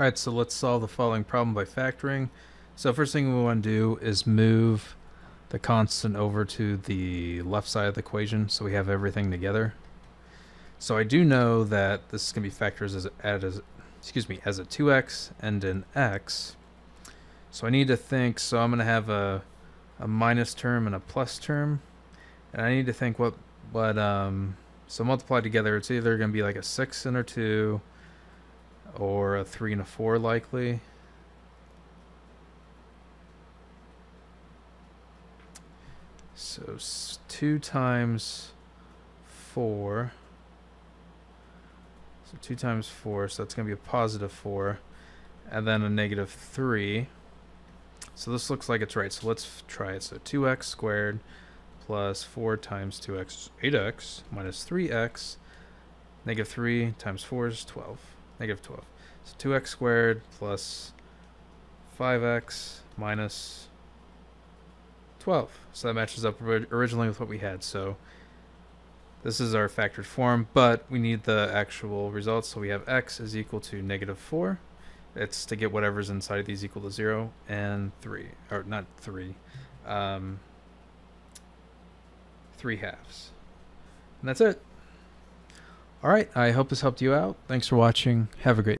Alright, so let's solve the following problem by factoring. So first thing we want to do is move the constant over to the left side of the equation so we have everything together. So I do know that this is going to be factors as, as excuse me as a 2x and an x. So I need to think so I'm going to have a a minus term and a plus term and I need to think what what um so multiply together it's either going to be like a 6 and a 2 or a 3 and a 4 likely. So 2 times 4. So 2 times 4, so that's going to be a positive 4. And then a negative 3. So this looks like it's right. So let's try it. So 2x squared plus 4 times 2x 8x minus 3x. Negative 3 times 4 is 12 negative 12. So 2x squared plus 5x minus 12. So that matches up originally with what we had. So this is our factored form, but we need the actual results. So we have x is equal to negative 4. It's to get whatever's inside of these equal to 0 and 3. Or not 3. Um, 3 halves. And that's it. All right. I hope this helped you out. Thanks for watching. Have a great